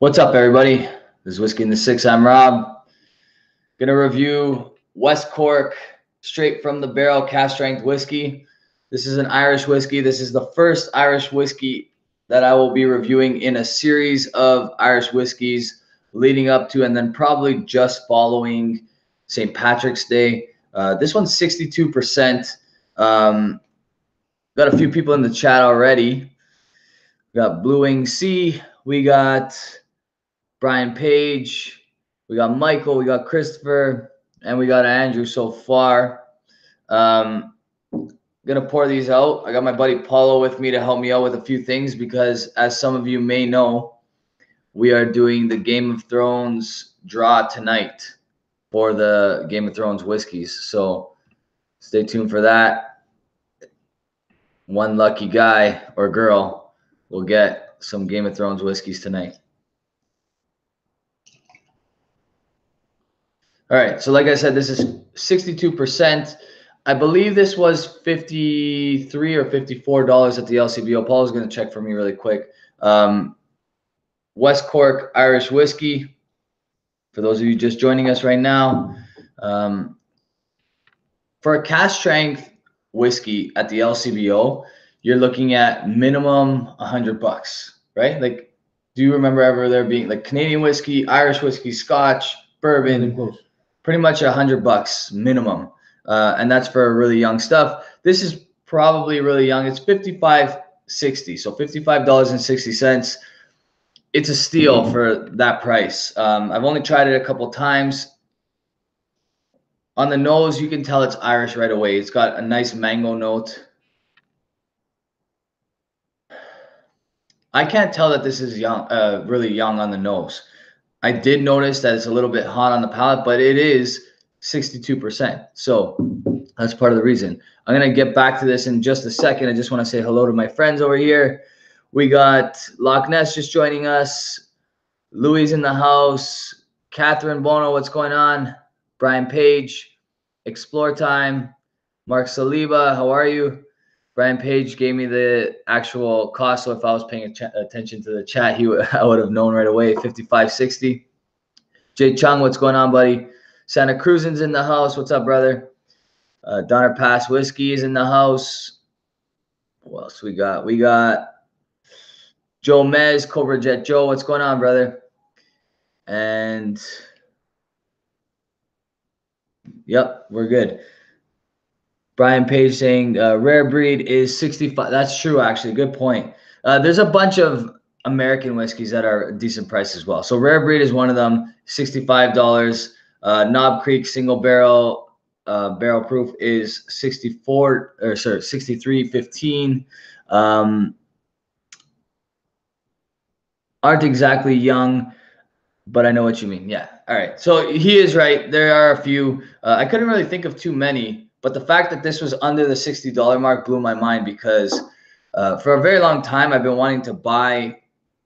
What's up, everybody? This is Whiskey in the Six. I'm Rob. Gonna review West Cork straight from the barrel cask strength whiskey. This is an Irish whiskey. This is the first Irish whiskey that I will be reviewing in a series of Irish whiskeys leading up to and then probably just following St. Patrick's Day. Uh, this one's 62%. Um, got a few people in the chat already. We got Blue Wing C. We got Brian Page. We got Michael. We got Christopher. And we got Andrew so far. Um, gonna pour these out. I got my buddy Paulo with me to help me out with a few things because, as some of you may know, we are doing the Game of Thrones draw tonight for the Game of Thrones whiskeys. So stay tuned for that. One lucky guy or girl will get some Game of Thrones whiskeys tonight. All right. So, like I said, this is 62%. I believe this was 53 or $54 at the LCBO. Paul is going to check for me really quick. Um, West Cork Irish whiskey. For those of you just joining us right now, um, for a cask strength whiskey at the LCBO, you're looking at minimum 100 bucks, right? Like, do you remember ever there being like Canadian whiskey, Irish whiskey, Scotch, bourbon, pretty much a 100 bucks minimum? Uh, and that's for really young stuff. This is probably really young. It's 55.60, so $55.60. It's a steal for that price. Um, I've only tried it a couple times. On the nose, you can tell it's Irish right away. It's got a nice mango note. I can't tell that this is young, uh, really young on the nose. I did notice that it's a little bit hot on the palate, but it is 62%. So that's part of the reason. I'm going to get back to this in just a second. I just want to say hello to my friends over here. We got Loch Ness just joining us. Louis in the house. Catherine Bono, what's going on? Brian Page, Explore Time. Mark Saliba, how are you? Brian Page gave me the actual cost, so if I was paying attention to the chat, he I would have known right away. 5560. Jay Chung, what's going on, buddy? Santa Cruz's in the house. What's up, brother? Uh, Donner Pass Whiskey is in the house. What else we got? We got Joe Mez, Cobra Jet Joe. What's going on, brother? And yep, we're good. Brian Page saying uh, rare breed is 65. That's true, actually. Good point. Uh, there's a bunch of American whiskeys that are decent price as well. So rare breed is one of them, $65. Uh, Knob Creek single barrel uh, barrel proof is 64 or sorry 6315. Um, aren't exactly young, but I know what you mean. Yeah. All right. So he is right. There are a few. Uh, I couldn't really think of too many, but the fact that this was under the $60 mark blew my mind because uh, for a very long time I've been wanting to buy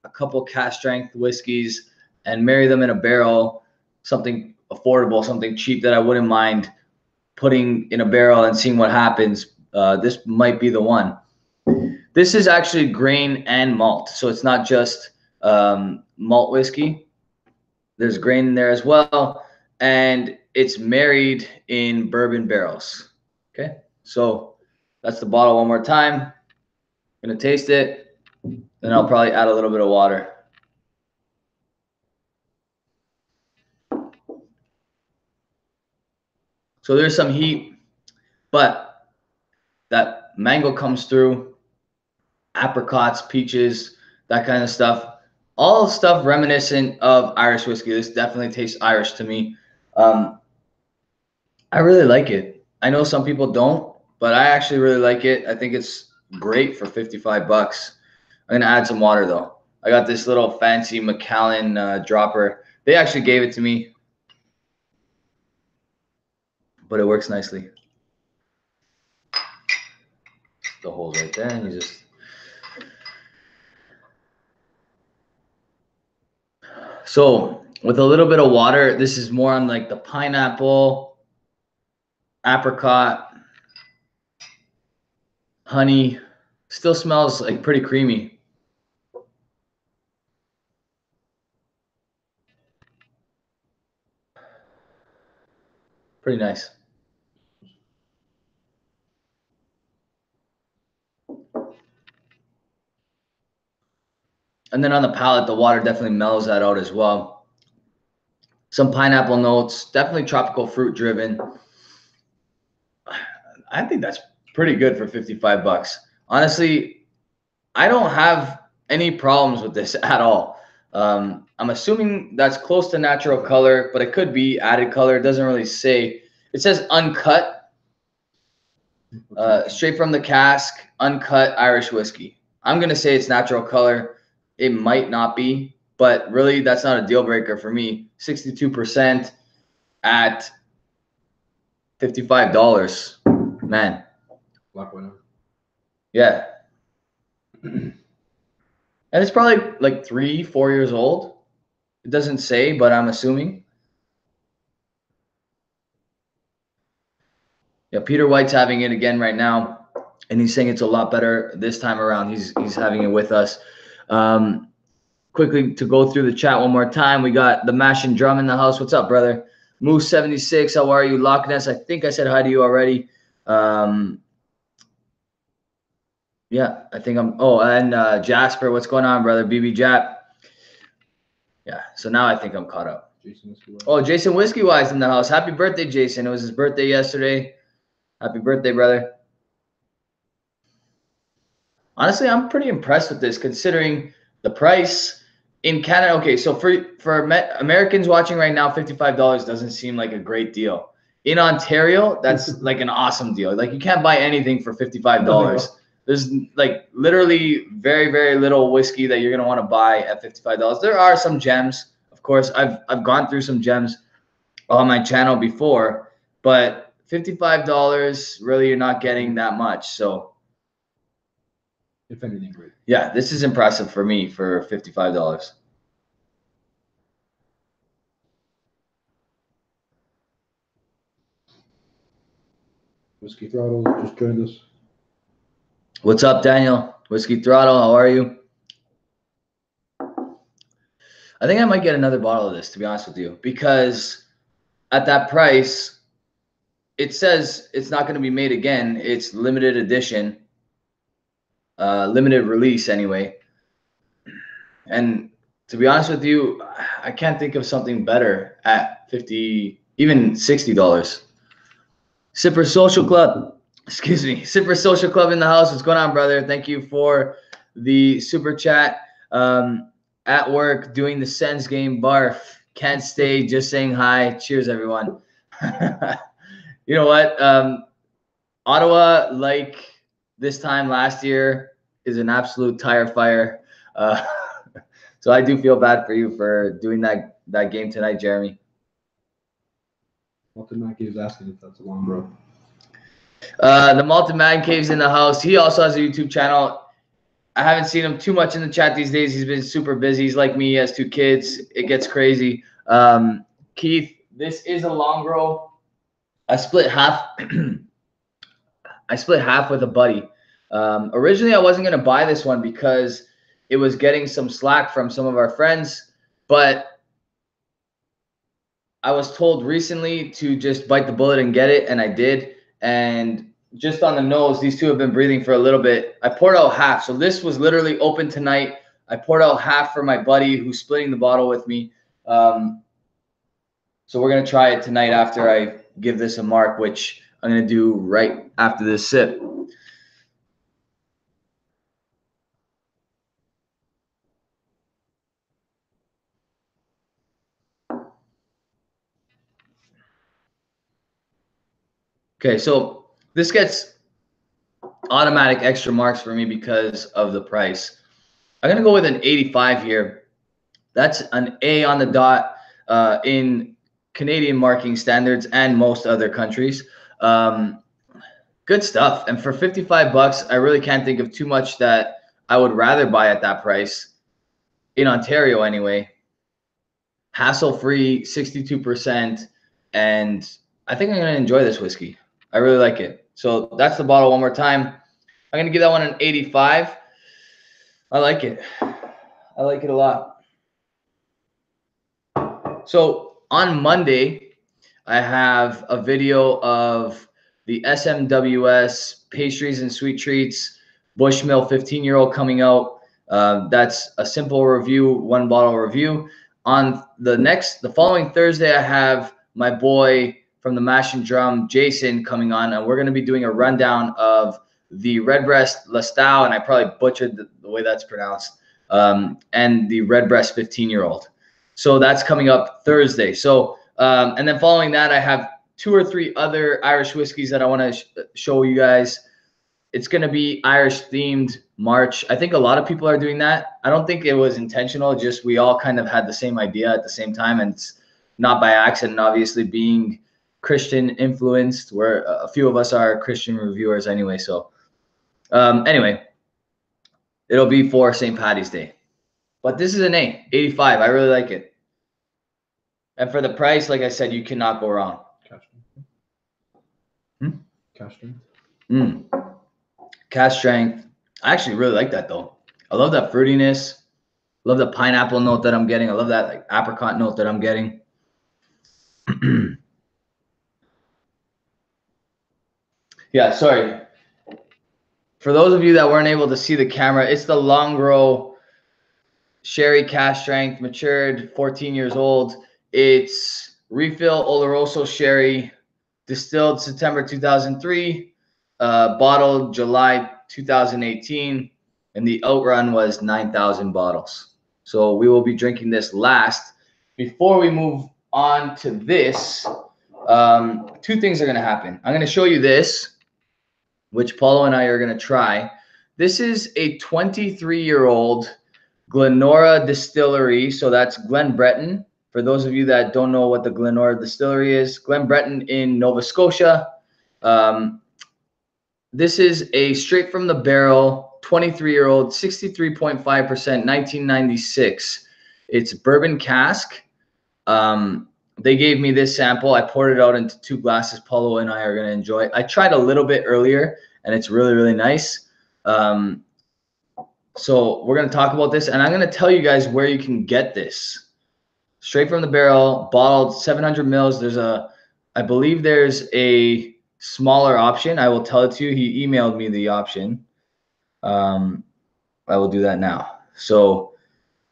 a couple cask strength whiskeys and marry them in a barrel, something affordable, something cheap that I wouldn't mind putting in a barrel and seeing what happens. Uh, this might be the one. This is actually grain and malt, so it's not just um, malt whiskey. There's grain in there as well, and it's married in bourbon barrels. Okay, so that's the bottle one more time. Gonna taste it, then I'll probably add a little bit of water. So there's some heat, but that mango comes through, apricots, peaches, that kind of stuff. All stuff reminiscent of Irish whiskey. This definitely tastes Irish to me. Um, I really like it. I know some people don't, but I actually really like it. I think it's great for 55 bucks. I'm gonna add some water though. I got this little fancy Macallan uh, dropper. They actually gave it to me but it works nicely. The hole's right there, and you just so with a little bit of water. This is more on like the pineapple, apricot, honey. Still smells like pretty creamy. Pretty nice. And then on the palate, the water definitely mellows that out as well. Some pineapple notes, definitely tropical fruit driven. I think that's pretty good for 55 bucks. Honestly, I don't have any problems with this at all. Um, I'm assuming that's close to natural color, but it could be added color. It doesn't really say. It says uncut, uh, straight from the cask, uncut Irish whiskey. I'm gonna say it's natural color. It might not be, but really that's not a deal breaker for me. 62% at $55. Man. Luck winner. Yeah. and it's probably like three, four years old. It doesn't say, but I'm assuming. Yeah, Peter White's having it again right now, and he's saying it's a lot better this time around. He's he's having it with us. Um, quickly to go through the chat one more time. We got the Mash and Drum in the house. What's up, brother? Moose seventy six. How are you? Loch Ness. I think I said hi to you already. Um, yeah, I think I'm. Oh, and uh, Jasper, what's going on, brother? BB Jap. Yeah, so now I think I'm caught up. Jason Oh, Jason Whiskey Wise in the house. Happy birthday, Jason. It was his birthday yesterday. Happy birthday, brother. Honestly, I'm pretty impressed with this considering the price in Canada. Okay, so for for Americans watching right now, $55 doesn't seem like a great deal. In Ontario, that's like an awesome deal. Like you can't buy anything for $55. There's like literally very very little whiskey that you're going to want to buy at $55. There are some gems. Of course, I've I've gone through some gems on my channel before, but $55 really you're not getting that much. So if anything, great. Yeah, this is impressive for me for fifty-five dollars. Whiskey Throttle just joined us. What's up, Daniel? Whiskey Throttle, how are you? I think I might get another bottle of this, to be honest with you, because at that price, it says it's not going to be made again. It's limited edition uh, limited release anyway. And to be honest with you, I can't think of something better at 50, even $60. Sipper Social Club, excuse me, Sipper Social Club in the house. What's going on, brother? Thank you for the super chat. Um, at work doing the Sens game, barf. Can't stay, just saying hi. Cheers, everyone. you know what? Um, Ottawa, like this time last year, is an absolute tire fire. Uh, so I do feel bad for you for doing that that game tonight, Jeremy. Malton Man Cave's asking if that's a Longrow. Uh, the Malton Man Cave's in the house. He also has a YouTube channel. I haven't seen him too much in the chat these days. He's been super busy. He's like me. He has two kids. It gets crazy. Um, Keith, this is a Longrow. I split half. I split half with a buddy. Um, originally, I wasn't going to buy this one because it was getting some slack from some of our friends, but I was told recently to just bite the bullet and get it, and I did. And just on the nose, these two have been breathing for a little bit. I poured out half. So this was literally open tonight. I poured out half for my buddy who's splitting the bottle with me. Um, so we're going to try it tonight after I give this a mark, which I'm going to do right after this sip. Okay, so this gets automatic extra marks for me because of the price. I'm gonna go with an 85 here. That's an A on the dot uh, in Canadian marking standards and most other countries. Um, good stuff. And for 55 bucks, I really can't think of too much that I would rather buy at that price in Ontario anyway. Hassle free, 62%. And I think I'm going to enjoy this whiskey. I really like it. So that's the bottle one more time. I'm going to give that one an 85. I like it. I like it a lot. So on Monday, I have a video of the SMWS pastries and sweet treats Bushmill 15 year old coming out. Uh, that's a simple review, one bottle review. On the next, the following Thursday, I have my boy from the Mash and Drum, Jason, coming on, and we're going to be doing a rundown of the Redbreast Lustau, and I probably butchered the, the way that's pronounced, um, and the Redbreast 15 year old. So that's coming up Thursday. So, um, and then following that, I have two or three other Irish whiskeys that I want to sh- show you guys. It's going to be Irish themed March. I think a lot of people are doing that. I don't think it was intentional, just we all kind of had the same idea at the same time, and it's not by accident, obviously, being Christian influenced, where a few of us are Christian reviewers anyway. So, um, anyway, it'll be for St. Patty's Day. But this is an A, 85. I really like it. And for the price, like I said, you cannot go wrong. Cash strength. Hmm? Cash strength. Mm. Cast strength. I actually really like that though. I love that fruitiness. Love the pineapple note that I'm getting. I love that like apricot note that I'm getting. yeah, sorry. For those of you that weren't able to see the camera, it's the Longrow Sherry Cash Strength, matured, 14 years old. It's refill Oloroso Sherry, distilled September 2003, uh, bottled July 2018, and the outrun was 9,000 bottles. So we will be drinking this last. Before we move on to this, um, two things are going to happen. I'm going to show you this, which Paulo and I are going to try. This is a 23 year old Glenora distillery. So that's Glen Breton. For those of you that don't know what the Glenora distillery is, Glen Breton in Nova Scotia. Um, this is a straight from the barrel 23 year old 63.5% 1996 it's bourbon cask um, they gave me this sample. I poured it out into two glasses. Paulo and i are going to enjoy it. I tried a little bit earlier and it's really really nice. Um, so we're going to talk about this and i'm going to tell you guys where you can get this. Straight from the barrel bottled 700 mils. There's a i believe there's a smaller option. I will tell it to you. He emailed me the option. Um, I will do that now. So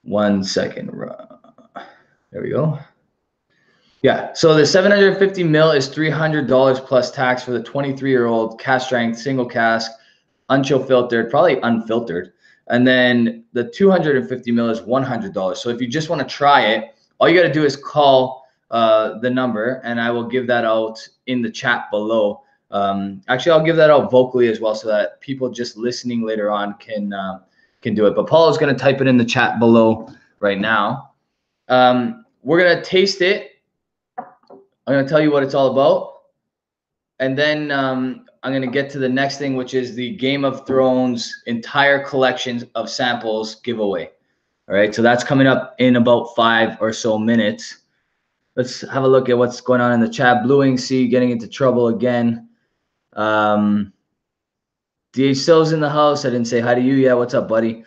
one second. There we go. Yeah. So the 750 mil is $300 plus tax for the 23 year old cask strength single cask, unchill filtered, probably unfiltered. And then the 250 mil is $100. So if you just want to try it, all you got to do is call uh, the number and I will give that out in the chat below. Um, actually, I'll give that out vocally as well, so that people just listening later on can uh, can do it. But Paul is going to type it in the chat below right now. Um, we're going to taste it. I'm going to tell you what it's all about, and then um, I'm going to get to the next thing, which is the Game of Thrones entire collection of samples giveaway. All right, so that's coming up in about five or so minutes. Let's have a look at what's going on in the chat. Blue Sea getting into trouble again. Um, DH Sills in the house. I didn't say hi to you yet. What's up, buddy?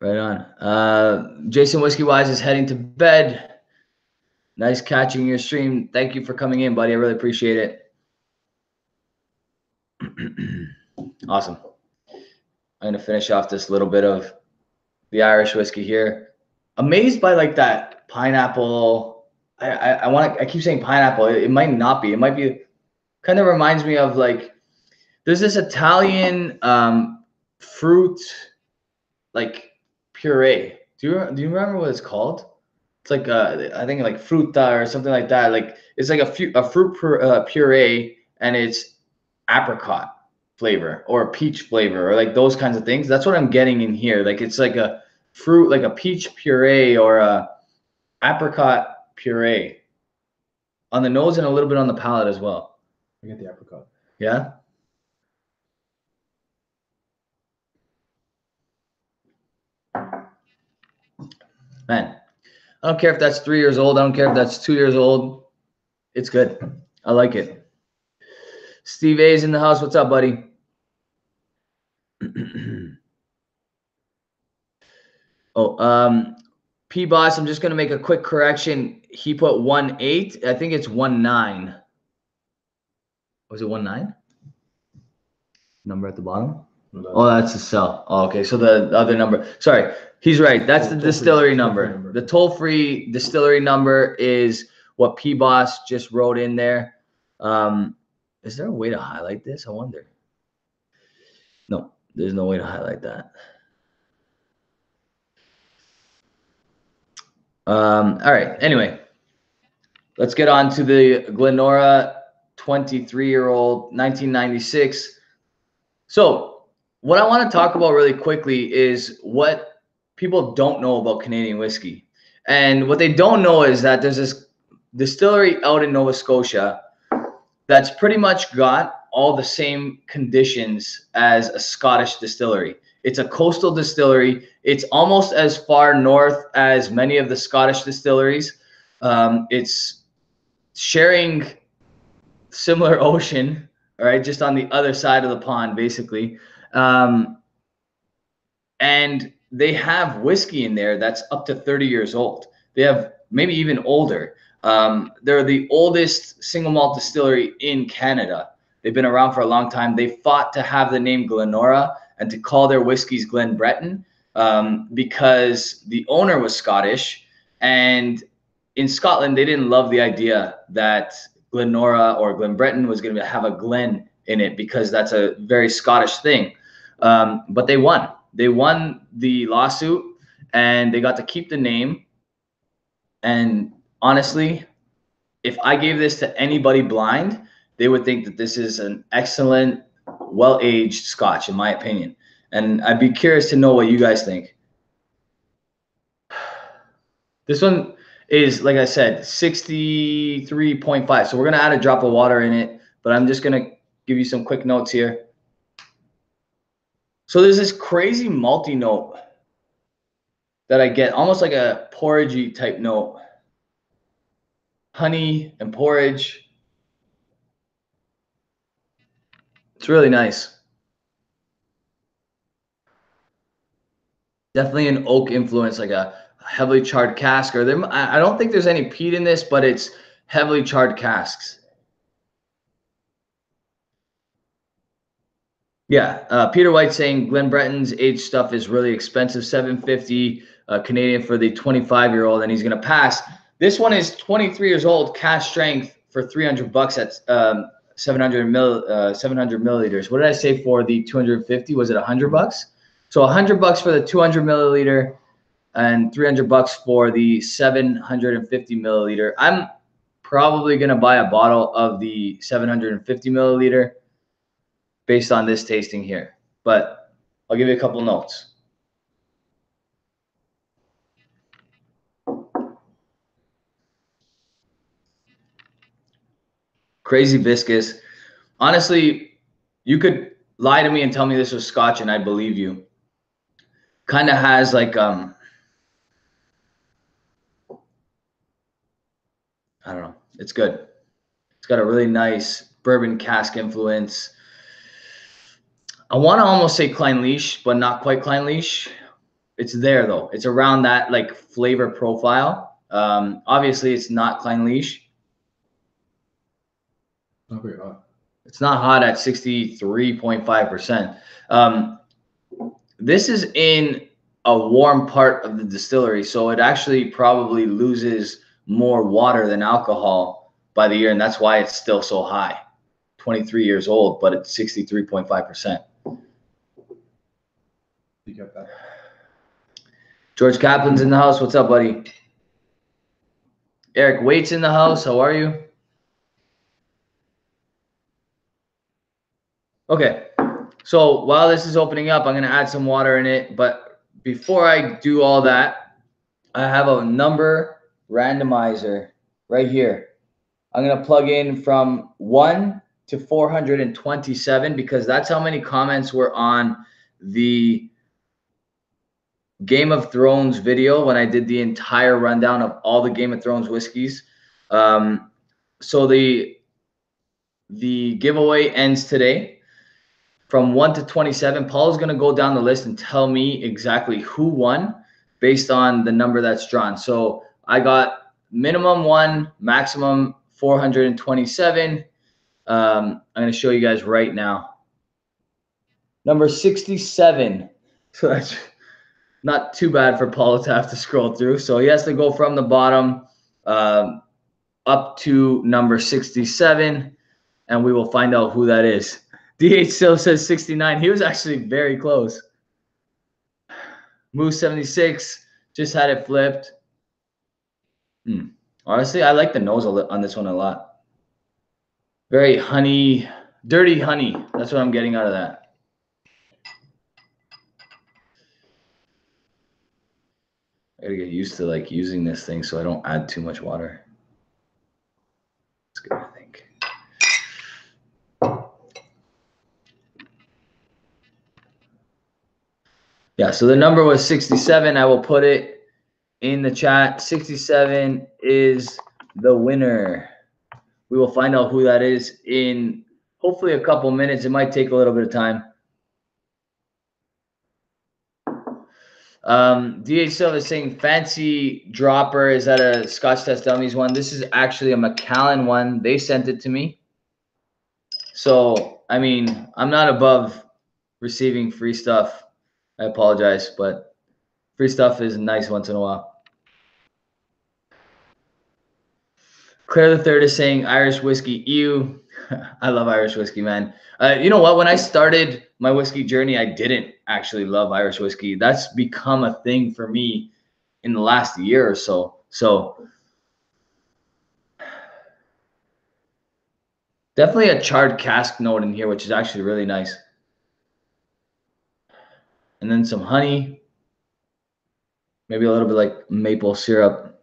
Right on. Uh, Jason Whiskey Wise is heading to bed. Nice catching your stream. Thank you for coming in, buddy. I really appreciate it. awesome. I'm gonna finish off this little bit of the Irish whiskey here. Amazed by like that pineapple. I I, I want to. I keep saying pineapple. It, it might not be. It might be. Kind of reminds me of like there's this Italian um, fruit like puree. Do you do you remember what it's called? It's like uh, I think like fruta or something like that. Like it's like a, fu- a fruit pur- uh, puree and it's apricot flavor or peach flavor or like those kinds of things. That's what I'm getting in here. Like it's like a fruit, like a peach puree or a apricot puree on the nose and a little bit on the palate as well. I get the apricot. Yeah. Man, I don't care if that's three years old. I don't care if that's two years old. It's good. I like it. Steve A's in the house. What's up, buddy? Oh, um, P Boss, I'm just gonna make a quick correction. He put one eight. I think it's one nine. Was it one nine? Number at the bottom. Oh, that's the cell. Oh, okay, so the other number. Sorry, he's right. That's the Toll-free- distillery number. The toll-free distillery number is what P Boss just wrote in there. Um, is there a way to highlight this? I wonder. No, there's no way to highlight that. Um, all right. Anyway, let's get on to the Glenora 23 year old 1996. So, what I want to talk about really quickly is what people don't know about Canadian whiskey. And what they don't know is that there's this distillery out in Nova Scotia that's pretty much got all the same conditions as a Scottish distillery. It's a coastal distillery. It's almost as far north as many of the Scottish distilleries. Um, it's sharing similar ocean, all right, just on the other side of the pond, basically. Um, and they have whiskey in there that's up to 30 years old. They have maybe even older. Um, they're the oldest single malt distillery in Canada. They've been around for a long time. They fought to have the name Glenora and to call their whiskeys Glen Breton um, because the owner was Scottish. And in Scotland, they didn't love the idea that Glenora or Glen Breton was going to have a Glen in it because that's a very Scottish thing. Um, but they won. They won the lawsuit and they got to keep the name. And honestly, if I gave this to anybody blind, they would think that this is an excellent, well aged scotch, in my opinion. And I'd be curious to know what you guys think. This one is, like I said, 63.5. So we're going to add a drop of water in it, but I'm just going to give you some quick notes here. So there's this crazy multi note that I get, almost like a porridgey type note. Honey and porridge. It's really nice. Definitely an oak influence, like a heavily charred cask. Or there, I I don't think there's any peat in this, but it's heavily charred casks. Yeah, uh, Peter White saying Glen Breton's aged stuff is really expensive, seven fifty uh, Canadian for the twenty five year old, and he's gonna pass. This one is twenty three years old, cash strength for three hundred bucks at um, seven hundred mill uh, seven hundred milliliters. What did I say for the two hundred fifty? Was it hundred bucks? So hundred bucks for the two hundred milliliter, and three hundred bucks for the seven hundred and fifty milliliter. I'm probably gonna buy a bottle of the seven hundred and fifty milliliter based on this tasting here. But I'll give you a couple notes. Crazy viscous. Honestly, you could lie to me and tell me this was scotch and I'd believe you. Kind of has like um I don't know. It's good. It's got a really nice bourbon cask influence. I want to almost say Clynelish, but not quite Clynelish. It's there though. It's around that like flavor profile. Um, obviously, it's not Clynelish. Not very hot. It's not hot at 63.5%. Um, this is in a warm part of the distillery, so it actually probably loses more water than alcohol by the year, and that's why it's still so high. 23 years old, but it's 63.5%. You got that. George Kaplan's in the house. What's up, buddy? Eric Waits in the house. How are you? Okay. So while this is opening up, I'm going to add some water in it. But before I do all that, I have a number randomizer right here. I'm going to plug in from 1 to 427 because that's how many comments were on the Game of Thrones video when I did the entire rundown of all the Game of Thrones whiskeys. Um, so the the giveaway ends today from 1 to 27. Paul is going to go down the list and tell me exactly who won. based on the number that's drawn. So I got minimum one, maximum 427. Um, I'm going to show you guys right now. Number 67. So that's not too bad for Paulo to have to scroll through. So he has to go from the bottom um, up to number 67, and we will find out who that is. DH still says 69. He was actually very close. Moose 76 just had it flipped. Hmm. Honestly, I like the nose on this one a lot. Very honey, dirty honey. That's what I'm getting out of that. Gotta get used to like using this thing so I don't add too much water. It's good, I think. Yeah, so the number was 67. I will put it in the chat. 67 is the winner. We will find out who that is in hopefully a couple minutes. It might take a little bit of time. Um, DH Silva is saying fancy dropper. Is that a Scotch Test Dummies one? This is actually a Macallan one. They sent it to me. So, I mean, I'm not above receiving free stuff. I apologize, but free stuff is nice once in a while. Claire the Third is saying Irish whiskey. Ew. I love Irish whiskey, man. Uh, you know what? When I started my whiskey journey, I didn't actually love Irish whiskey. That's become a thing for me in the last year or so. So definitely a charred cask note in here, which is actually really nice. And then some honey, maybe a little bit like maple syrup.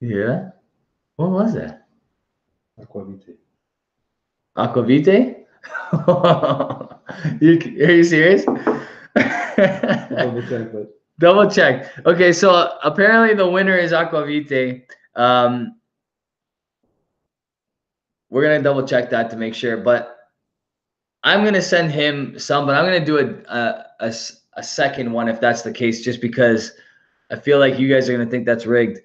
Yeah. What was that? Aquavite. Aquavite? you, are you serious? Double check, but Double check. Okay, so apparently the winner is Aquavite. Um, we're gonna double check that to make sure, but I'm gonna send him some, but I'm gonna do a, a, a, a second one if that's the case, just because I feel like you guys are gonna think that's rigged.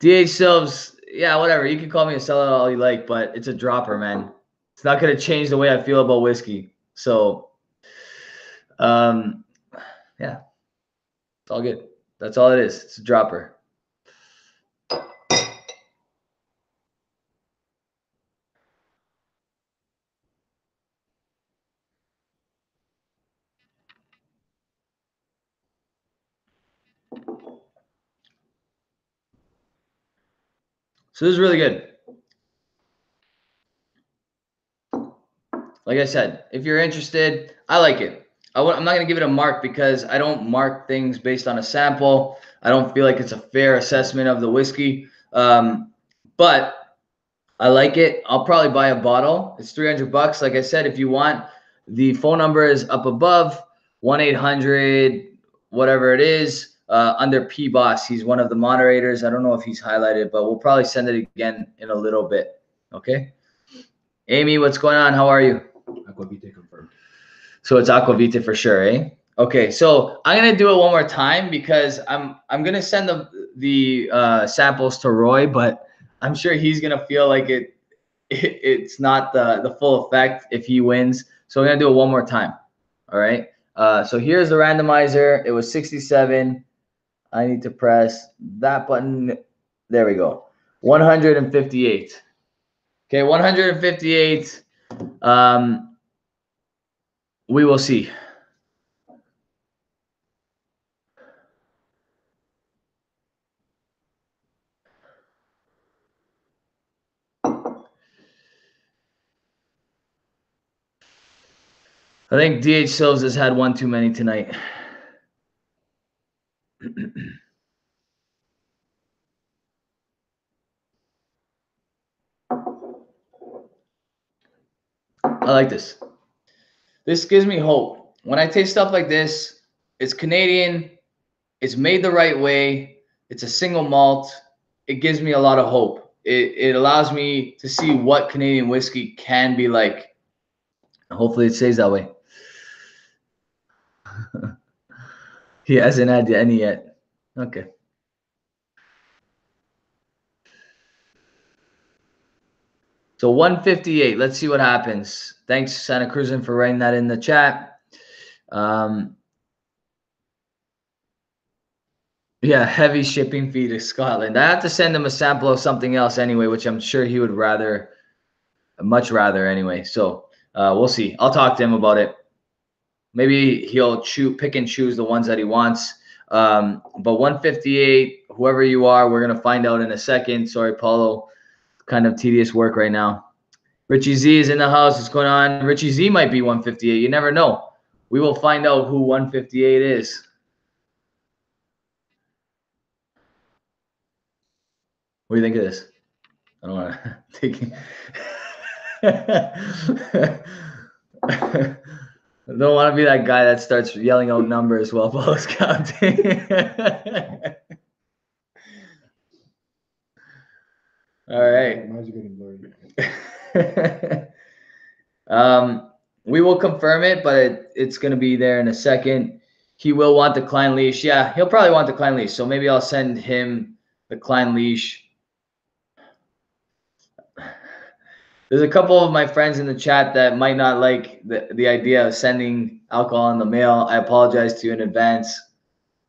DH Silves, yeah, whatever. You can call me a sellout all you like, but it's a dropper, man. It's not gonna change the way I feel about whiskey. So, um, yeah, it's all good. That's all it is. It's a dropper. So this is really good. Like I said, if you're interested, I like it. I I'm not going to give it a mark because I don't mark things based on a sample. I don't feel like it's a fair assessment of the whiskey. Um, but I like it. I'll probably buy a bottle. It's 300 bucks. Like I said, if you want, the phone number is up above 1 800, whatever it is uh, under P Boss. He's one of the moderators. I don't know if he's highlighted, but we'll probably send it again in a little bit. Okay. Amy, what's going on? How are you? Aquavite confirmed. So it's Aquavita for sure, eh? Okay, so I'm gonna do it one more time because I'm I'm gonna send the the uh, samples to Roy, but I'm sure he's gonna feel like it, it it's not the the full effect if he wins. So we're gonna do it one more time. All right. Uh, so here's the randomizer. It was 67. I need to press that button. There we go. 158. Okay, 158. Um, we will see. I think DH Silves has had one too many tonight. I like this. This gives me hope. When I taste stuff like this, It's Canadian. It's made the right way. It's a single malt. It gives me a lot of hope. It, it allows me to see what Canadian whiskey can be like. Hopefully, it stays that way. he hasn't had any yet. Okay. So 158. Let's see what happens. Thanks, Santa Cruzan, for writing that in the chat. Um, yeah, heavy shipping fee to Scotland. I have to send him a sample of something else anyway, which I'm sure he would rather, much rather anyway. So uh, we'll see. I'll talk to him about it. Maybe he'll choose, pick and choose the ones that he wants. Um, but 158, whoever you are, we're gonna find out in a second. Sorry, Paulo kind of tedious work right now. Richie Z is in the house. What's going on? Richie Z might be 158. You never know. We will find out who 158 is. What do you think of this? I don't want to take. I don't want to be that guy that starts yelling out numbers while Paul's counting. All right. Mine's getting blurry. um, we will confirm it, but it, it's going to be there in a second. He will want the Clynelish. Yeah, he'll probably want the Clynelish. So maybe I'll send him the Clynelish. There's a couple of my friends in the chat that might not like the, the idea of sending alcohol in the mail. I apologize to you in advance,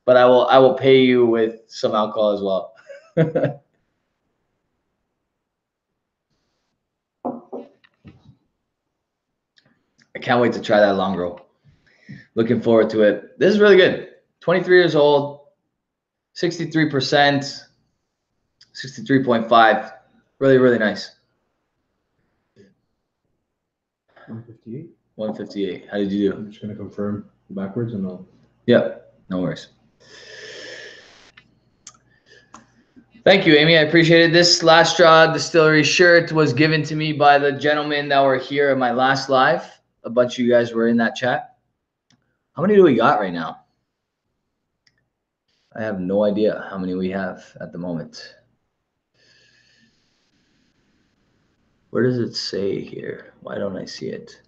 but I will I will pay you with some alcohol as well. I can't wait to try that Longrow. Looking forward to it. This is really good. 23 years old, 63%, 63.5. Really, really nice. 158. 158. How did you do? I'm just gonna confirm backwards and I'll. Yeah, no worries. Thank you, Amy. I appreciate it. This last straw distillery shirt was given to me by the gentlemen that were here at my last live. A bunch of you guys were in that chat. How many do we got right now? I have no idea how many we have at the moment. Where does it say here? Why don't I see it?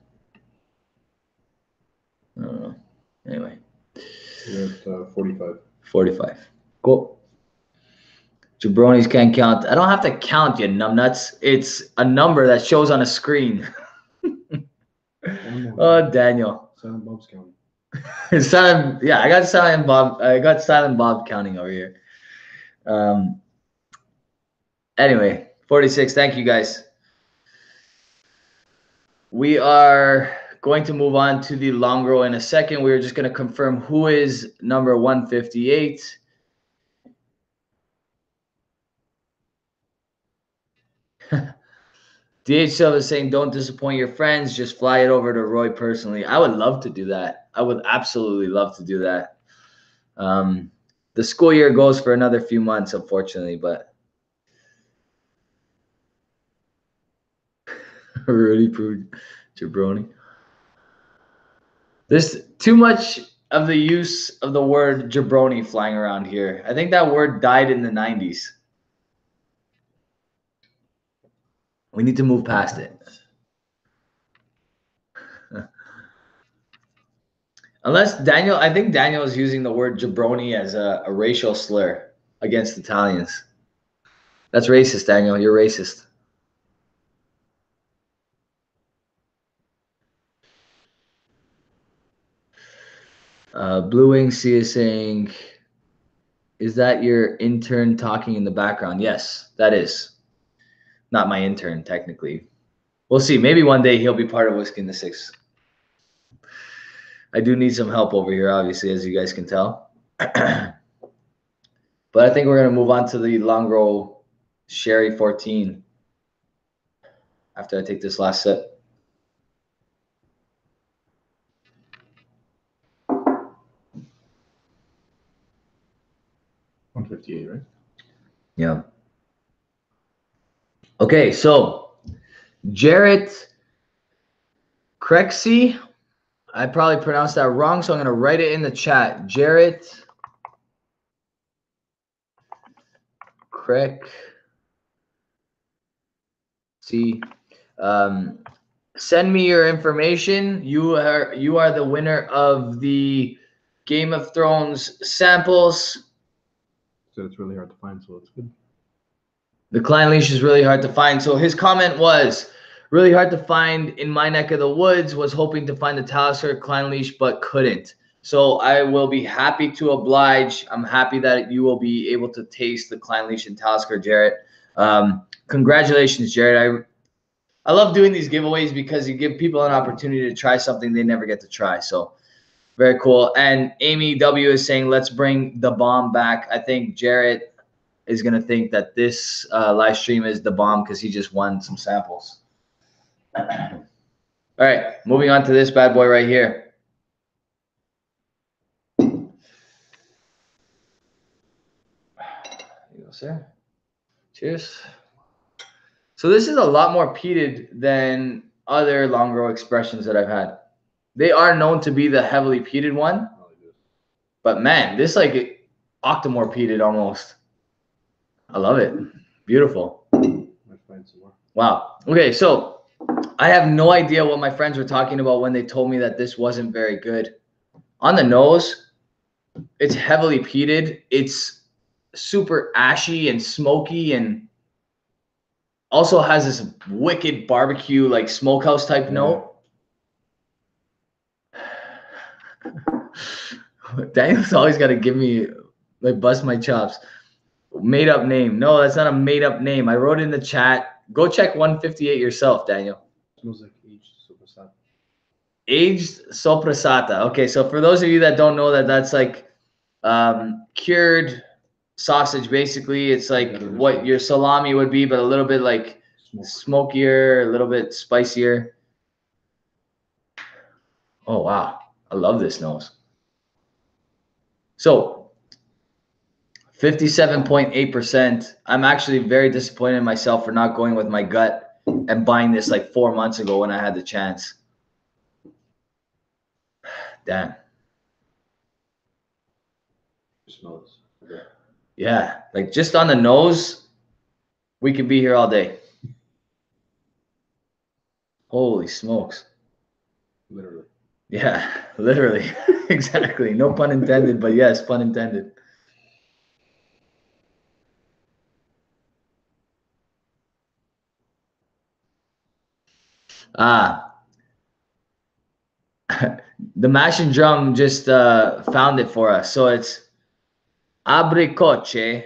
I don't know. Anyway. At uh, 45. 45. Cool. Jabronis can't count. I don't have to count you numbnuts. It's a number that shows on a screen. Oh, Daniel. Silent Bob's counting. Silent, yeah, I got silent Bob. I got silent Bob counting over here. Um. Anyway, 46. Thank you guys. We are going to move on to the Longrow in a second. We're just going to confirm who is number 158. DH Silva is saying, don't disappoint your friends. Just fly it over to Roy personally. I would love to do that. I would absolutely love to do that. Um, the school year goes for another few months, unfortunately, but Rudy proved jabroni. There's too much of the use of the word jabroni flying around here. I think that word died in the 90s. We need to move past it. Unless Daniel, I think Daniel is using the word jabroni as a, a racial slur against Italians. That's racist, Daniel. You're racist. Uh, Blue Wing C is saying, is that your intern talking in the background? Yes, that is. Not my intern, technically. We'll see. Maybe one day he'll be part of Whiskey in the Six. I do need some help over here, obviously, as you guys can tell. but I think we're going to move on to the Longrow Sherry 14 after I take this last sip. Right? Yeah. Okay, so Jarrett Crexy, I probably pronounced that wrong, so I'm gonna write it in the chat. Jarrett. See, um, send me your information. You are you are the winner of the Game of Thrones samples. Said it's really hard to find, so it's good. The Clynelish is really hard to find. So his comment was really hard to find in my neck of the woods. Was hoping to find the Talisker Clynelish, but couldn't. So I will be happy to oblige. I'm happy that you will be able to taste the Clynelish and Talisker, Jarrett. Um, congratulations, Jared. I I love doing these giveaways because you give people an opportunity to try something they never get to try. So very cool. And Amy W is saying, let's bring the bomb back. I think Jarrett is gonna think that this uh, live stream is the bomb because he just won some samples. All right, moving on to this bad boy right here. You go, sir. Cheers. So this is a lot more peated than other Longrow expressions that I've had. They are known to be the heavily peated one, but man, this like octomore peated almost. I love it. Beautiful. Might find some more. Wow. Okay, so I have no idea what my friends were talking about when they told me that this wasn't very good. On the nose, it's heavily peated. It's super ashy and smoky and also has this wicked barbecue like smokehouse type note. Daniel's always got to give me like bust my chops. Made up name. No, that's not a made up name. I wrote in the chat. Go check 158 yourself, Daniel. Smells like aged supersat. Aged soprasata. Okay, so for those of you that don't know that, that's like um, cured sausage. Basically, it's like Yeah, what your salami would be, but a little bit like Smoke. smokier, a little bit spicier. Oh wow, I love this nose. So, fifty-seven point eight percent. I'm actually very disappointed in myself for not going with my gut and buying this like four months ago when I had the chance. Damn. Smells. Okay. Yeah, like just on the nose, we could be here all day. Holy smokes. Literally. Yeah, literally. exactly. No pun intended, but yes, pun intended. Ah. the mash and drum just uh, found it for us. So it's abricoche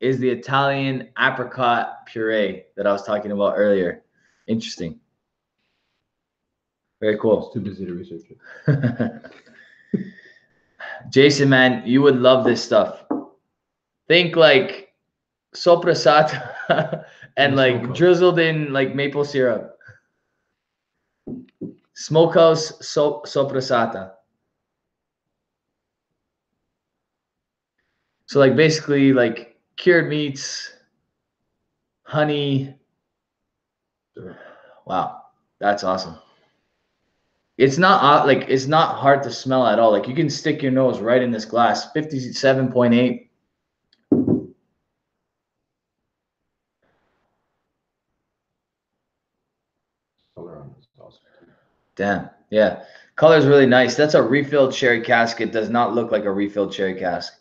is the Italian apricot puree that I was talking about earlier. Interesting. Very cool. too busy to research it. Jason, man, you would love this stuff. Think like soprasata and like Smokehouse. drizzled in like maple syrup. Smokehouse so- soprasata. So like basically like cured meats, honey. Wow, that's awesome. It's not uh, like it's not hard to smell at all. Like you can stick your nose right in this glass. Fifty-seven point eight. Color on this awesome. too. Damn. Yeah. Color's really nice. That's a refilled sherry cask. It does not look like a refilled sherry cask.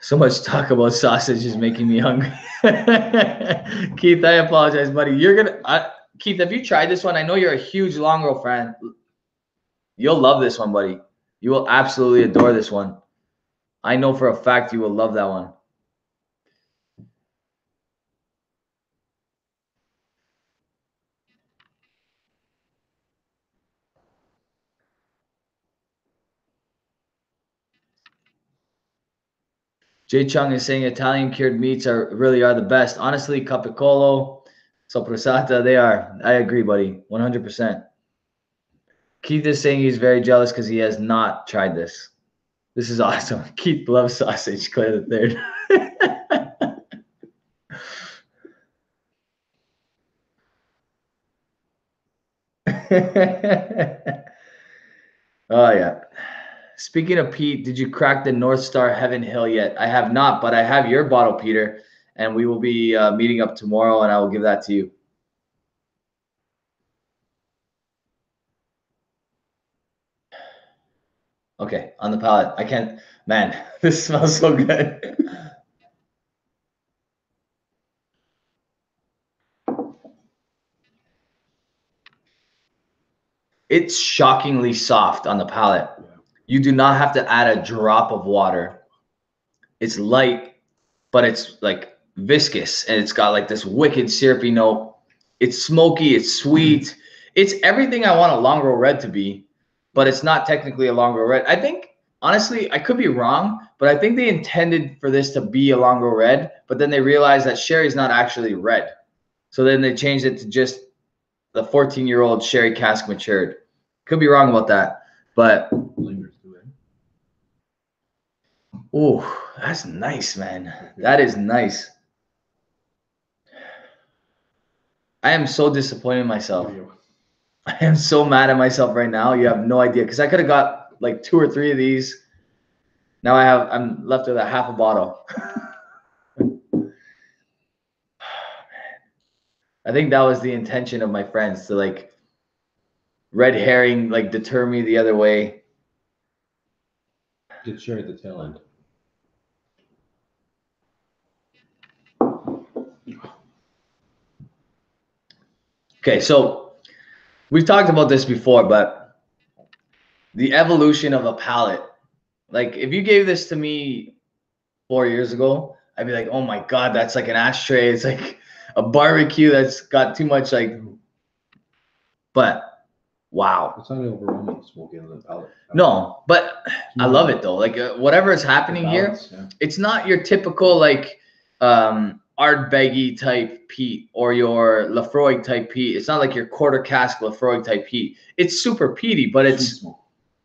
So much talk about sausage is making me hungry. Keith, I apologize, buddy. You're gonna I, Keith, have you tried this one? I know you're a huge Longrow fan. You'll love this one, buddy. You will absolutely adore this one. I know for a fact you will love that one. Jay Chung is saying Italian cured meats are really are the best. Honestly, Capicolo, Soprasata, uh, they are. I agree, buddy. 100%. Keith is saying he's very jealous because he has not tried this. This is awesome. Keith loves sausage. Claire the third. oh yeah. Speaking of Pete, did you crack the North Star Heaven Hill yet? I have not, but I have your bottle, Peter, and we will be uh, meeting up tomorrow, and I will give that to you. Okay, on the palate. I can't. Man, this smells so good. it's shockingly soft on the palate. You do not have to add a drop of water. It's light, but it's like viscous and it's got like this wicked syrupy note. It's smoky, it's sweet. It's everything I want a Longrow Red to be, but it's not technically a Longrow Red. I think, honestly, I could be wrong, but I think they intended for this to be a Longrow Red, but then they realized that sherry's not actually red. So then they changed it to just the 14 year old sherry cask matured. Could be wrong about that, but oh, that's nice, man. That is nice. I am so disappointed in myself. There you go. I am so mad at myself right now. You have no idea because I could have got like two or three of these. Now I have I'm left with a half a bottle. I think that was the intention of my friends to like red herring like deter me the other way. Get sherry at the tail end. Okay, so we've talked about this before, but the evolution of a palette. Like if you gave this to me four years ago, I'd be like, oh my god, that's like an ashtray. It's like a barbecue that's got too much like. But wow, It's not overwhelming smoky on the palate. no, but I love it though. Like uh, whatever is happening here, yeah. it's not your typical like um Ardbeggy type peat or your Laphroaig type peat. It's not like your quarter cask Laphroaig type peat. It's super peaty, but it's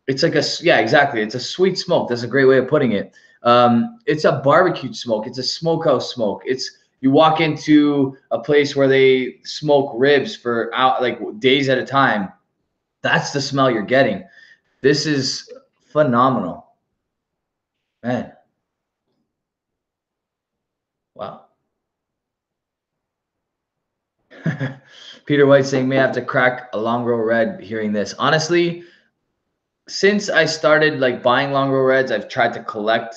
it's like a yeah, exactly. It's a sweet smoke. That's a great way of putting it. Um, it's a barbecued smoke. It's a smokehouse smoke. It's you walk into a place where they smoke ribs for out like days at a time. That's the smell you're getting. This is phenomenal, man. Wow. Peter White saying may have to crack a Longrow Red hearing this. Honestly, since I started like buying Longrow Reds, I've tried to collect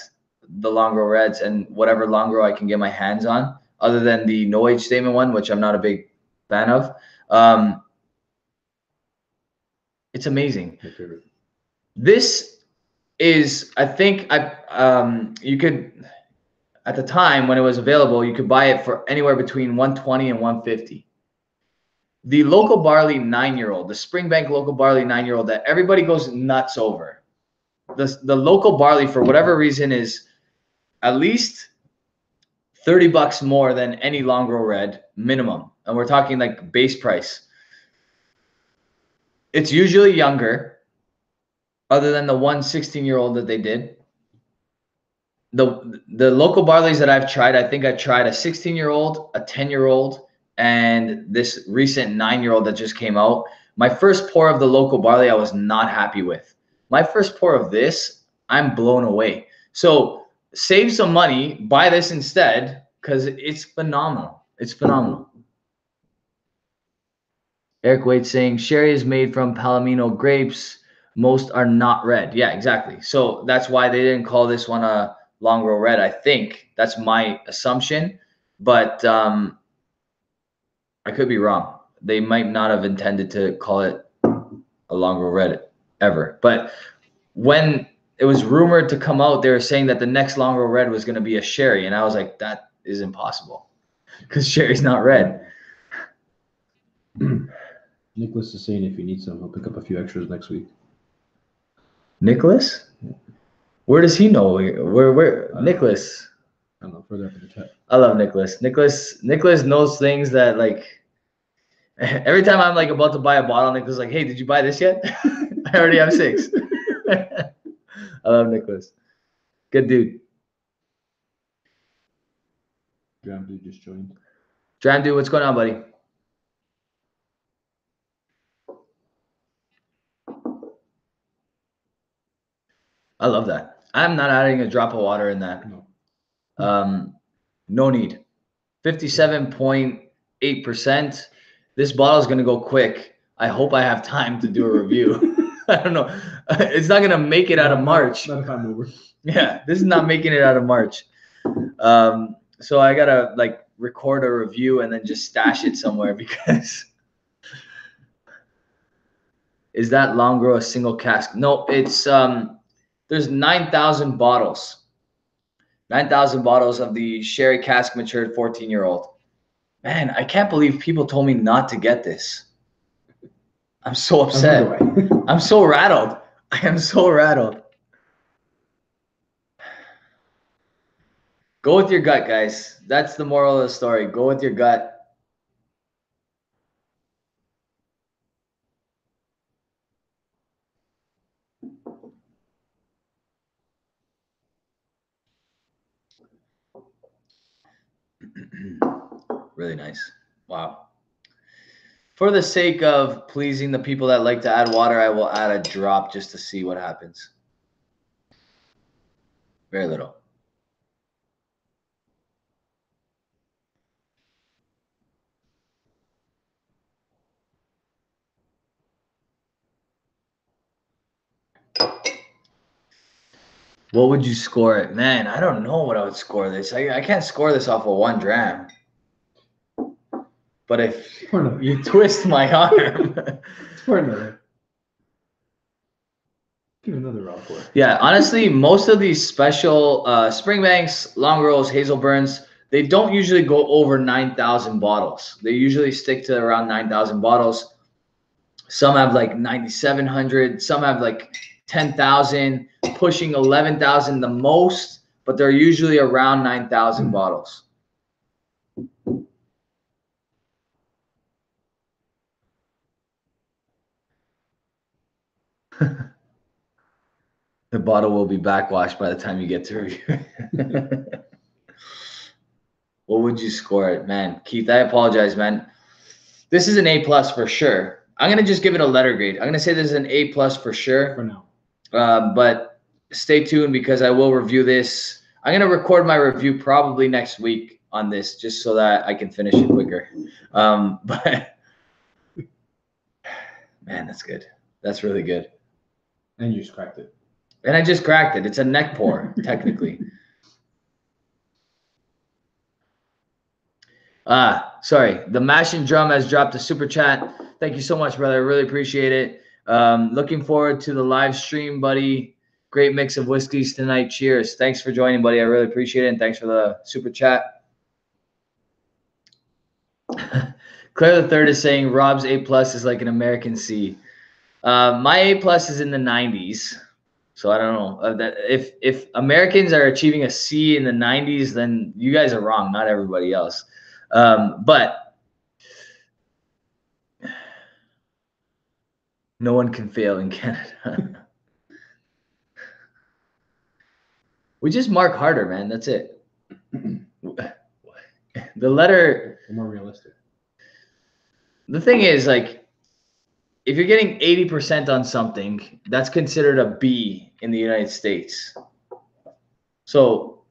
the Longrow Reds and whatever Longrow I can get my hands on, other than the no age statement one, which I'm not a big fan of. Um, it's amazing. This is, I think, I um, you could at the time when it was available, you could buy it for anywhere between 120 and 150. The local barley nine-year-old, the Springbank local barley nine-year-old that everybody goes nuts over. The the local barley for whatever reason is at least 30 bucks more than any Longrow Red minimum, and we're talking like base price. It's usually younger other than the one 16 year old that they did. The the local barleys that I've tried, I think I tried a 16 year old, a 10 year old, and this recent nine year old that just came out. My first pour of the local barley, I was not happy with. My first pour of this, I'm blown away. So save some money, buy this instead, because it's phenomenal. It's phenomenal. Eric Wade saying sherry is made from Palomino grapes most are not red. Yeah, exactly. So that's why they didn't call this one a Longrow Red. I think that's my assumption, but um, I could be wrong. They might not have intended to call it a Longrow Red ever. But when it was rumored to come out, they were saying that the next Longrow Red was going to be a sherry, and I was like, that is impossible because sherry's not red. Nicholas is saying if you need some, he'll pick up a few extras next week. Nicholas, where does he know? Where where Uh, Nicholas? I don't know. Further up in the. I love Nicholas. Nicholas Nicholas knows things that like every time I'm like about to buy a bottle, Nicholas like, hey, did you buy this yet? I already have six. I love Nicholas. Good dude. Dram dude just joined. Dram dude, what's going on, buddy? I love that. I'm not adding a drop of water in that. No. Um, no need. 57.8%. This bottle is going to go quick. I hope I have time to do a review. I don't know. It's not going to make it out of March. Not if I'm over. Yeah, this is not making it out of March. Um, so I got to like record a review and then just stash it somewhere because is that Longrow a single cask? No, it's um there's 9,000 bottles. 9,000 bottles of the sherry cask matured 14 year old. Man, I can't believe people told me not to get this. I'm so upset. I'm so rattled. I am so rattled. Go with your gut, guys. That's the moral of the story. Go with your gut. Really nice. Wow. For the sake of pleasing the people that like to add water, I will add a drop just to see what happens. Very little. What would you score it? Man, I don't know what I would score this. I, I can't score this off of one dram. But if you twist my arm. For another. Give another round for it. Yeah, honestly, most of these special uh, Springbanks, Longrows, Hazel Burns, they don't usually go over 9,000 bottles. They usually stick to around 9,000 bottles. Some have like 9,700, some have like 10,000, pushing 11,000 the most, but they're usually around 9,000 bottles. The bottle will be backwashed by the time you get to review. what would you score it, man? Keith, I apologize, man. This is an A plus for sure. I'm gonna just give it a letter grade. I'm gonna say this is an A plus for sure. For now. Uh, but stay tuned because I will review this. I'm gonna record my review probably next week on this, just so that I can finish it quicker. Um, but man, that's good. That's really good. And you just cracked it. And I just cracked it. It's a neck pour, technically. Ah, sorry. The Mash and Drum has dropped a super chat. Thank you so much, brother. I really appreciate it. Um, looking forward to the live stream, buddy. Great mix of whiskeys tonight. Cheers. Thanks for joining, buddy. I really appreciate it. And thanks for the super chat. Claire the third is saying Rob's A plus is like an American C. Uh, my A plus is in the 90s. So I don't know uh, that if if Americans are achieving a C in the 90s, then you guys are wrong, not everybody else. Um, but no one can fail in Canada. we just mark harder, man. That's it. the letter We're more realistic. the thing is like if you're getting 80% on something that's considered a b in the united states. So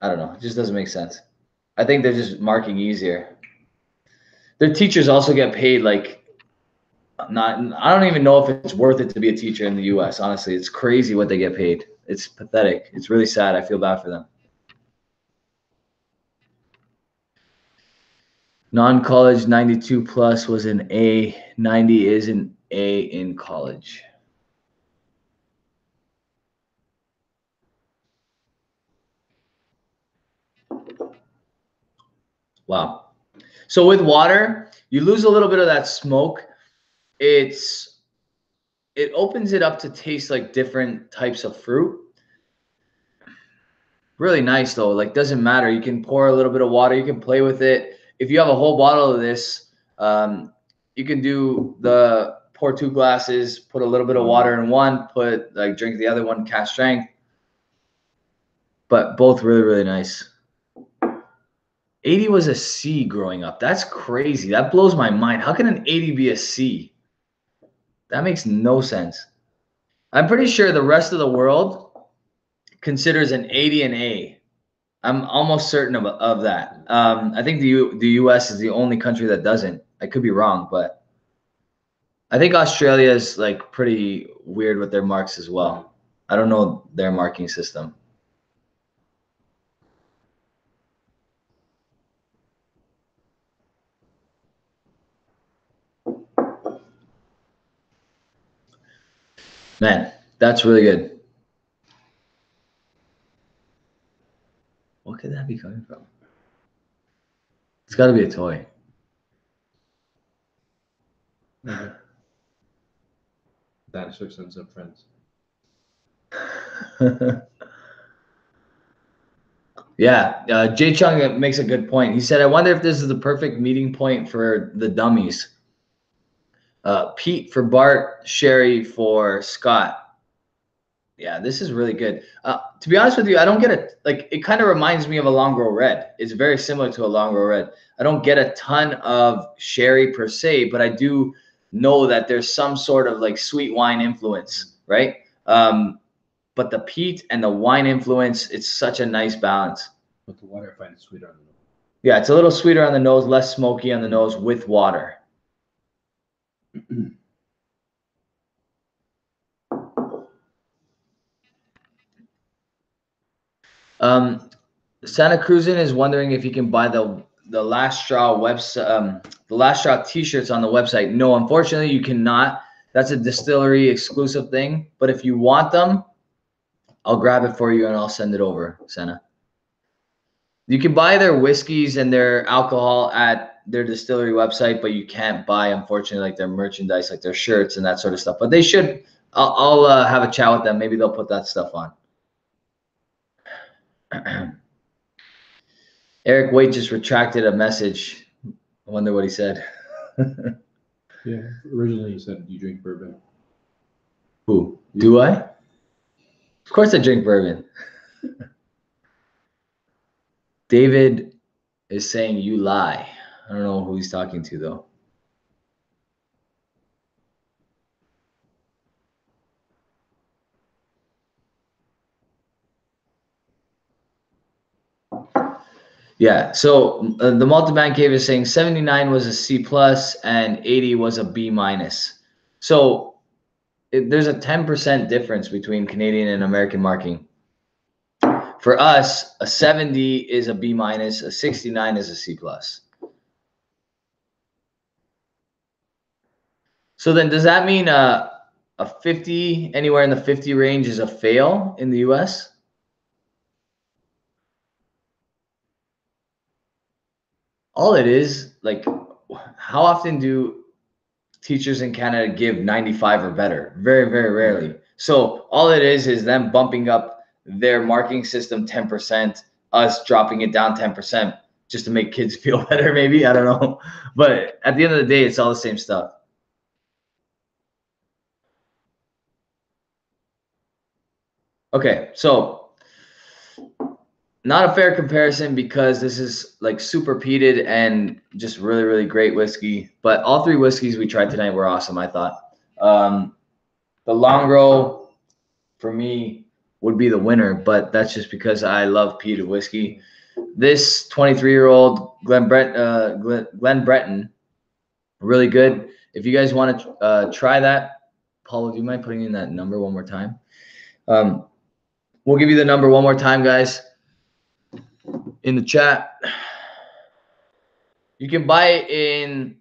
i don't know it just doesn't make sense. I think they're just marking easier. Their teachers also get paid like not i don't even know if it's worth it to be a teacher in the us honestly. It's crazy what they get paid. It's pathetic. It's really sad. I feel bad for them. Non-college 92 plus was an A. 90 is an A in college. Wow. So with water, you lose a little bit of that smoke. It's it opens it up to taste like different types of fruit. Really nice though. Like doesn't matter. You can pour a little bit of water. You can play with it if you have a whole bottle of this, um, you can do the pour two glasses, put a little bit of water in one, put like drink the other one, cask strength. But both really, really nice. 80 was a C growing up. That's crazy. That blows my mind. How can an 80 be a C? That makes no sense. I'm pretty sure the rest of the world considers an 80 an A. I'm almost certain of, of that. Um, I think the U, the U.S. is the only country that doesn't. I could be wrong, but I think Australia is like pretty weird with their marks as well. I don't know their marking system. Man, that's really good. What could that be coming from? It's got to be a toy. Dinosaur sends up friends. yeah, uh, Jay Chung makes a good point. He said, "I wonder if this is the perfect meeting point for the dummies." Uh, Pete for Bart, Sherry for Scott. Yeah, this is really good. Uh, to be honest with you, I don't get it. Like, it kind of reminds me of a long Longrow Red. It's very similar to a long Longrow Red. I don't get a ton of sherry per se, but I do know that there's some sort of like sweet wine influence, right? Um, but the peat and the wine influence, it's such a nice balance. But the water I find sweeter on the nose. Yeah, it's a little sweeter on the nose, less smoky on the nose with water. um, Santa Cruzan is wondering if he can buy the the last straw website, um, the last straw T-shirts on the website. No, unfortunately, you cannot. That's a distillery exclusive thing. But if you want them, I'll grab it for you and I'll send it over, Santa. You can buy their whiskeys and their alcohol at their distillery website, but you can't buy, unfortunately, like their merchandise, like their shirts and that sort of stuff. But they should. I'll, I'll uh, have a chat with them. Maybe they'll put that stuff on. Eric Waite just retracted a message. I wonder what he said. Yeah, originally he said "Do you drink bourbon. Who? Do I? Of course I drink bourbon. David is saying you lie. I don't know who he's talking to though. Yeah. So uh, the multi-band cave is saying 79 was a C plus and 80 was a B minus. So it, there's a 10% difference between Canadian and American marking. For us, a 70 is a B minus, a 69 is a C plus. So then does that mean uh, a 50, anywhere in the 50 range is a fail in the US? all it is like how often do teachers in canada give 95 or better? Very very rarely. So all it is is them bumping up their marking system 10% us dropping it down 10% just to make kids feel better maybe. I don't know. But at the end of the day it's all the same stuff okay so not a fair comparison because this is like super peated and just really really great whiskey but all three whiskeys we tried tonight were awesome i thought. Um, the longrow for me would be the winner but that's just because i love peated whiskey. This 23 year old glen brett uh, Glen Breton really good. If you guys want to uh, try that paulo do you mind putting in that number one more time? Um, we'll give you the number one more time guys in the chat. You can buy it in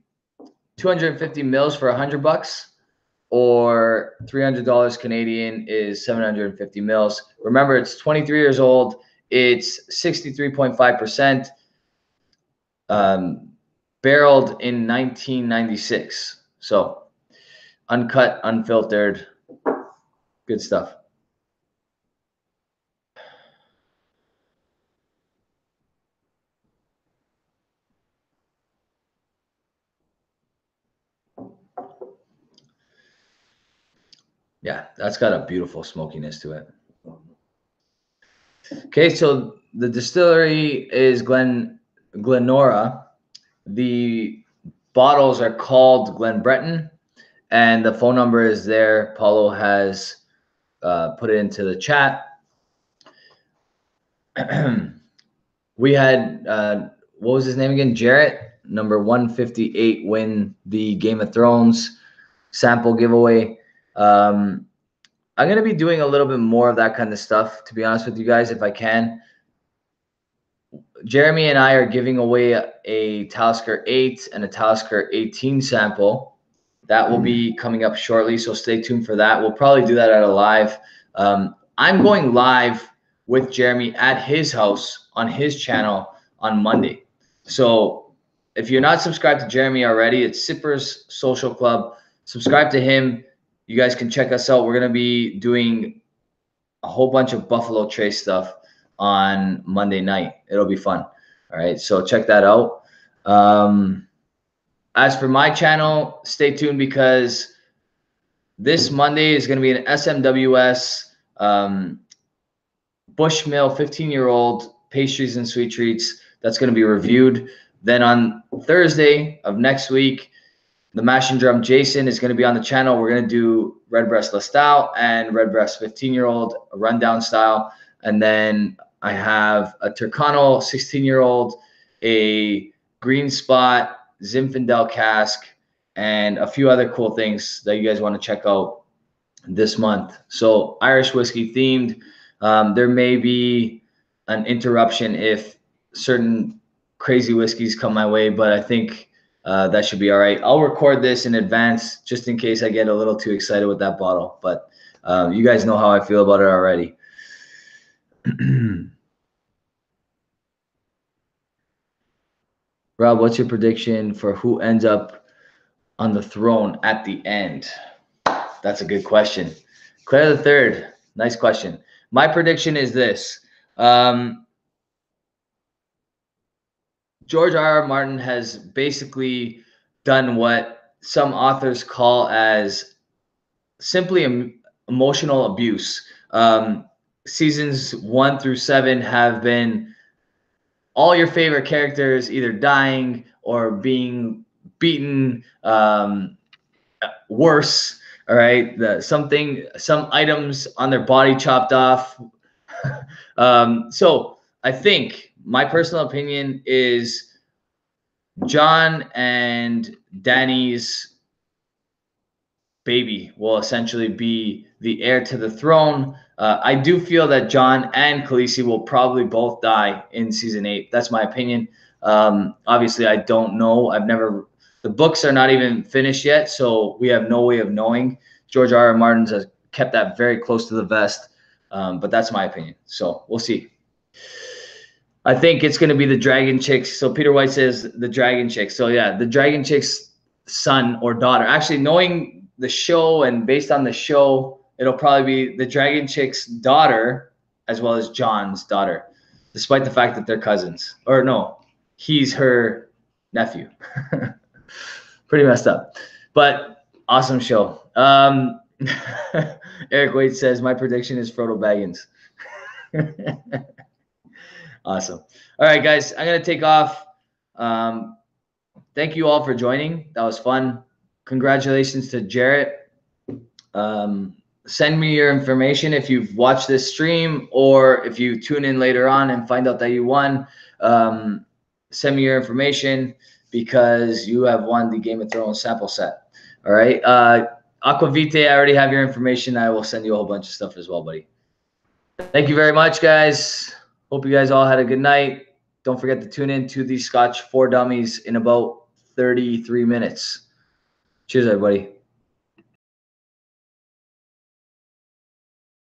250 mils for 100 bucks or $300 Canadian is 750 mils. Remember, it's 23 years old. It's 63.5%, um, barreled in 1996. So uncut, unfiltered, good stuff. Yeah, that's got a beautiful smokiness to it. Okay, so the distillery is Glen Glenora. The bottles are called Glen Breton, and the phone number is there. Paulo has uh, put it into the chat. we had uh, what was his name again? Jarrett, number 158, win the Game of Thrones sample giveaway. Um, I'm gonna be doing a little bit more of that kind of stuff, to be honest with you guys, if I can. Jeremy and I are giving away a, a Talisker 8 and a Talisker 18 sample. That will be coming up shortly, so stay tuned for that. We'll probably do that at a live. Um, I'm going live with Jeremy at his house on his channel on Monday. So if you're not subscribed to Jeremy already, it's Sippers Social Club. Subscribe to him. You guys can check us out. We're going to be doing a whole bunch of Buffalo Trace stuff on Monday night. It'll be fun. All right. So check that out. Um, as for my channel, stay tuned because this Monday is going to be an SMWS um, Bushmill 15 year old pastries and sweet treats that's going to be reviewed. Then on Thursday of next week, the mash and drum Jason is going to be on the channel. We're going to do Redbreast Lustau and Redbreast 15 year old rundown style. And then I have a Tyrconnell 16 year old, a green spot Zinfandel cask, and a few other cool things that you guys want to check out this month. So Irish whiskey themed. Um, there may be an interruption if certain crazy whiskeys come my way, but I think uh, that should be all right. I'll record this in advance just in case I get a little too excited with that bottle. But um, you guys know how I feel about it already. Rob, what's your prediction for who ends up on the throne at the end? That's a good question. Claire the third, nice question. My prediction is this. Um, George R. R. Martin has basically done what some authors call as simply em- emotional abuse. Um, seasons one through seven have been all your favorite characters either dying or being beaten um, worse all right the something some items on their body chopped off um, so i think my personal opinion is Jon and Dany's baby will essentially be the heir to the throne uh, I do feel that Jon and Khaleesi will probably both die in season eight. That's my opinion. Um, obviously, I don't know. I've never. The books are not even finished yet, so we have no way of knowing. George R. R. Martin's has kept that very close to the vest, um, but that's my opinion. So we'll see. I think it's going to be the Dragon Chicks. So Peter White says the Dragon Chicks. So yeah, the Dragon Chicks' son or daughter. Actually, knowing the show and based on the show, it'll probably be the Dragon Chick's daughter as well as Jon's daughter, despite the fact that they're cousins. Or no, he's her nephew. Pretty messed up, but awesome show. Um, Eric Wade says my prediction is Frodo Baggins. awesome. All right, guys, I'm gonna take off. Um, thank you all for joining. That was fun. Congratulations to Jarrett. Um, send me your information if you've watched this stream or if you tune in later on and find out that you won. Um, send me your information because you have won the Game of Thrones sample set. All right. Uh, Aquavite, I already have your information. I will send you a whole bunch of stuff as well, buddy. Thank you very much, guys. Hope you guys all had a good night. Don't forget to tune in to the Scotch for Dummies in about 33 minutes. Cheers, everybody.